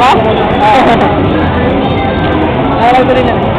Ako? Oo. Ako lang ito rin